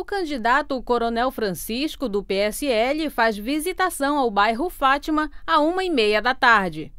O candidato Coronel Francisco, do PSL, faz visitação ao bairro Fátima a uma e meia da tarde.